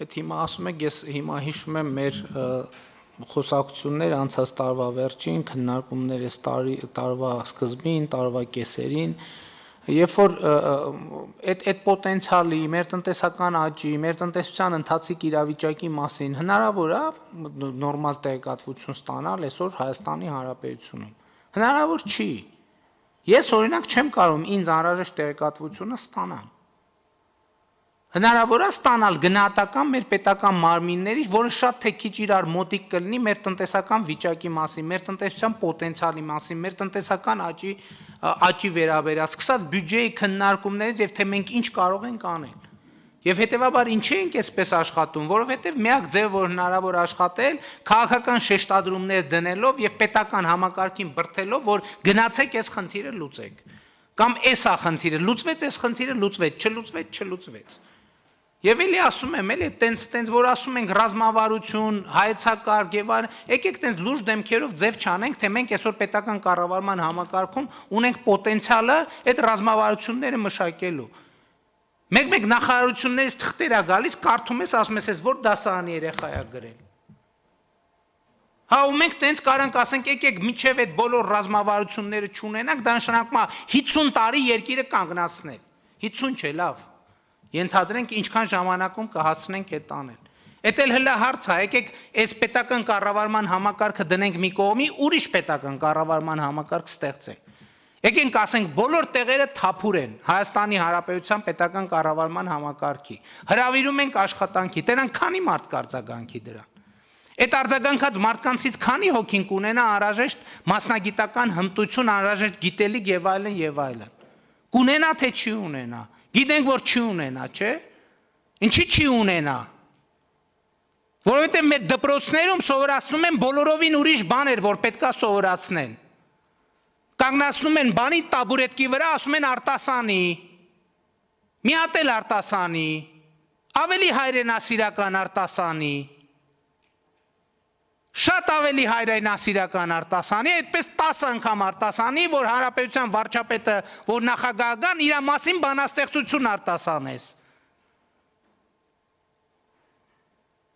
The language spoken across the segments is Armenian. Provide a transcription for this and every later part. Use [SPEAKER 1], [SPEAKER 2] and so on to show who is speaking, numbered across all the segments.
[SPEAKER 1] այդ հիմա ասում եք, ես հիմա հիշում եմ մեր խոսակցություններ անցած տարվա վերջին, քննարկումներ այս տարի տարվա սկզբին, տարվա կեսերին, երբ որ այդ այդ պոտենցիալի, մեր տնտեսական աճի, մեր տնտեսության ընթացիկ իրավիճակի մասին հնարավոր է նորմալ տեղեկատվություն ստանալ այսօր Հայաստանի Հանրապետությունում։ Հնարավոր չի։ Ես օրինակ չեմ կարող ինձ անհրաժեշտ տեղեկատվությունը ստանալ հնարավոր է ստանալ գնահատական մեր պետական մարմիններից, որը շատ թե քիչ իրար մոտիկ կլինի մեր տնտեսական վիճակի մասին, մեր տնտեսության պոտենցիալի մասին, մեր տնտեսական աճի աճի վերաբերյալ, սկսած բյուջեի քննարկումներից եւ թե մենք ինչ կարող ենք անել։ Եվ հետեւաբար ինչի ենք այսպես աշխատում, որովհետև միակ ձև որ հնարավոր աշխատել քաղաքական շեշտադրումներ դնելով եւ պետական համակարգին բրթելով, որ գնացեք այս խնդիրը լուծեք։ Կամ էսա խնդիրը լուծվեց, այս խնդիրը լուծվեց, չլուծվեց, չլուծվեց։ Եվ էլի ասում եմ, էլի տենց տենց որ ասում ենք ռազմավարություն, հայեցակարգ եւ այլն, եկեք տենց լուրջ դեմքերով ձև չանենք, թե մենք այսօր պետական կառավարման համակարգում ունենք պոտենցիալը այդ ռազմավարությունները մշակելու։ Մեկ-մեկ նախարարություններից թղթեր է գալիս, կարդում ես, ասում ես, ես որ դասարանի երեխա է գրել։ Հա ու մենք տենց կարանք ասենք եկեք միջև այդ բոլոր ռազմավարությունները չունենանք, դա նշանակում է 50 տարի երկիրը կանգնացնել։ 50 չէ, լավ Ենթադրենք ինչքան ժամանակում կհասցնենք այդ անել։ Էդ էլ հլա հարց է, եկեք այս պետական կառավարման համակարգը դնենք մի կողմի, ուրիշ պետական կառավարման համակարգ ստեղծենք։ Եկենք ասենք բոլոր տեղերը թափուր են Հայաստանի Հանրապետության պետական կառավարման համակարգի։ Հրավիրում ենք աշխատանքի, տենան քանի մարդ կարձագանքի դրան։ Այդ արձագանքած մարդկանցից քանի հոգին կունենա անհրաժեշտ մասնագիտական հմտություն, անհրաժեշտ գիտելիք եւ այլն եւ այլն։ Կունենա թե չի ունենա։ Գիտենք, որ չի ունենա, չէ՞։ Ինչի չի ունենա։ Որովհետև մեր դպրոցներում սովորացնում են բոլորովին ուրիշ բաներ, որ պետքա սովորացնեն։ Կանգնացնում են բանի տաբուրետկի վրա, ասում են արտասանի։ Մի հատ էլ արտասանի։ Ավելի հայրենասիրական արտասանի շատ ավելի հայրենասիրական արտասանի, այդպես 10 անգամ արտասանի, որ հանրապետության վարչապետը, որ նախագահական իր մասին բանաստեղծություն արտասանես։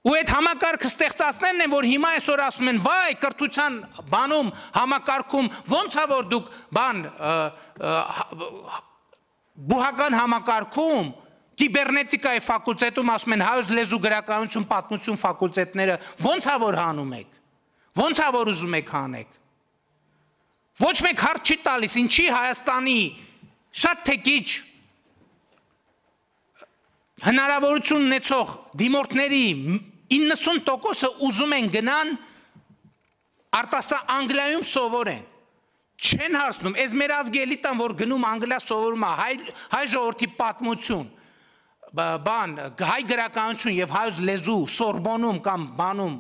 [SPEAKER 1] Ու այդ համակարգը ստեղծածներն են, որ հիմա այսօր ասում են, վայ, կրթության բանում, համակարգում, ոնց է որ դուք բան բուհական համակարգում Կիբերնետիկայի ֆակուլտետում ասում են հայոց լեզու գրականություն պատմություն ֆակուլտետները ո՞նց է որ հանում եք։ Ո՞նց է որ ուզում եք հանեք։ Ոչ մեկ հարց չի տալիս, ինչի Հայաստանի շատ թե քիչ հնարավորություն ունեցող դիմորդների 90%-ը ուզում են գնան արտասա Անգլիայում սովորեն չեն հարցնում, այս մեր ազգի էլիտան, որ գնում Անգլիա սովորում է, հայ հայ ժողովրդի պատմություն, բան հայ գրականություն եւ հայոց լեզու Սորբոնում կամ բանում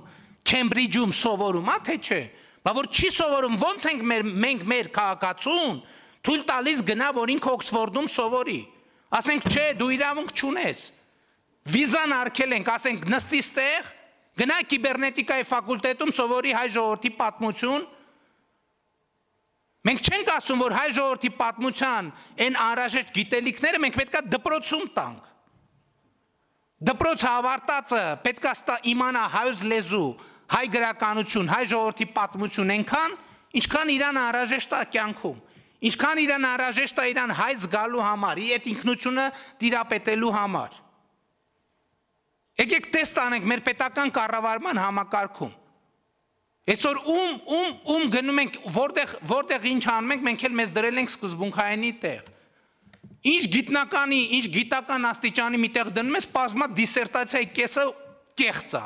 [SPEAKER 1] Քեմբրիջում սովորում, ա թե չէ։ Բա որ չի սովորում, ո՞նց ենք մեր մենք մեր քաղաքացուն թույլ տալիս գնա, որ ինքը Օքսֆորդում սովորի։ Ասենք չէ, դու իրավունք չունես։ Վիզան արկել ենք, ասենք նստի ստեղ, գնա կիբերնետիկայի ֆակուլտետում սովորի հայ ժողովրդի պատմություն, Մենք չենք ասում, որ հայ ժողովրդի պատմության այն անհրաժեշտ գիտելիքները մենք պետքա դպրոցում տանք։ Դպրոցը ավարտածը պետք է իմանա հայոց լեզու, հայ գրականություն, հայ ժողովրդի պատմություն այնքան, ինչքան իրան անհրաժեշտ է կյանքում, ինչքան իրան անհրաժեշտ է իրան հայ զգալու համար, իր այդ ինքնությունը տիրապետելու համար։ Եկեք տեստ անենք մեր պետական կառավարման համակարգում։ Այսօր ում ում ում գնում ենք որտեղ որտեղ ինչ անում ենք, մենք էլ մեզ դրել ենք սկզբունքայինի տեղ։ Ինչ գիտնականի, ինչ գիտական աստիճանի միտեղ դնում ես, բազմա դիսերտացիայի կեսը կեղծ է։